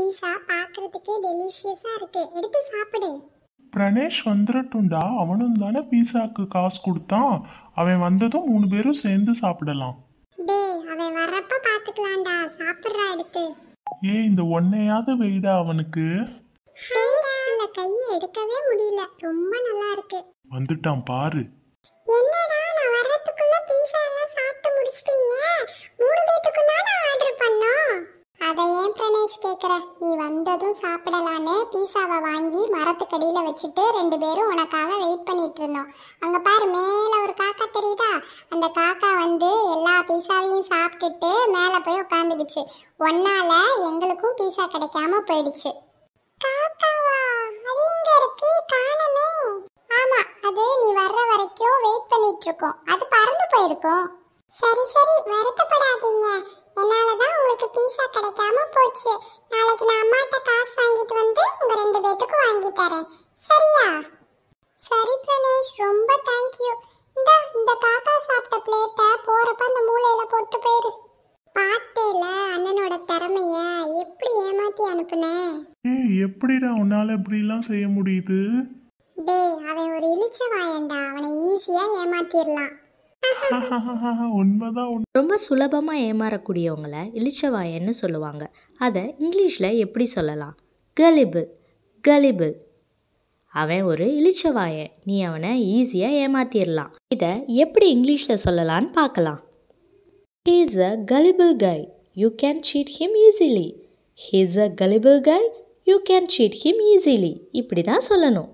பீஸா பார்க்கறதுக்கே டெலிஷியஸா இருக்கு. எடுத்து சாப்பிடு. பிரணேஷ் வந்துடட்டும்டா அவனும் தானே பீஸாக்கு காசு கொடுத்தான். அவன் வந்ததும் மூணு பேரும் சேர்ந்து சாப்பிடலாம். டேய் அவன் வர்றப்ப பாத்துக்கலாம்டா. சாப்பிடுறா எடுத்து. ஏ இந்த ஒன்னையாவது வெயிடா அவனுக்கு. கையை எடுக்கவே முடியல. ரொம்ப நல்லா இருக்கு. வந்துட்டான் பாரு. ஏன் கேட்குற நீ வந்ததும் சாப்பிடலான்னு பீஸாவை வாங்கி மரத்துக்கடியில் வச்சுட்டு ரெண்டு பேரும் உனக்காக வெயிட் பண்ணிட்டு இருந்தோம். அங்க பாரு மேல ஒரு காக்கா தெரியுதா? அந்த காக்கா வந்து எல்லா பீஸாவையும் சாப்பிட்டுட்டு மேல போய் உட்காந்துக்குச்சு ஒன்னால எங்களுக்கும் பீஸா கிடைக்காம போயிடுச்சு. காக்காவா? அது எங்க இருக்கு? காணமே. ஆமா அது நீ வர்ற வரைக்கும் வெயிட் பண்ணிட்டு இருக்கோம். அது பறந்து போயிருக்கும். சரி சரி வருத்தப்படாதீங்க. என்னாலதான் உங்களுக்கு போச்சு. நாளைக்கு நான் அம்மாட்ட காசு வாங்கிட்டு வந்து உங்க ரெண்டு பேத்துக்கும் வாங்கி தரேன். சரியா? சரி பிரணேஷ் ரொம்ப தேங்க்யூ இந்த இந்த காக்கா சாப்பிட்ட பிளேட்டை போறப்ப அந்த மூலையில போட்டு போயிரு. பாட்டேல அண்ணனோட திறமைய. எப்படி ஏமாத்தி அனுப்புனேன் ஏய் எப்படிடா உன்னால இப்படிலாம் செய்ய முடியுது? டேய் அவன் ஒரு இழிச்ச வாயண்டா அவனை ஈஸியா ஏமாத்திரலாம் உண்மைதான் உண்மை. ரொம்ப சுலபமாக ஏமாறக்கூடியவங்களை இளிச்சவாயன்னு சொல்லுவாங்க. அதை இங்கிலீஷில் எப்படி சொல்லலாம்? கலிபிள் கலிபிள் அவன் ஒரு இளிச்சவாயன் நீ அவனை ஈஸியாக ஏமாத்திடலாம் இதை எப்படி இங்கிலீஷில் சொல்லலான்னு பார்க்கலாம் he is a gullible guy you can cheat him easily he is a gullible guy you can cheat him easily இப்படி தான் சொல்லணும்.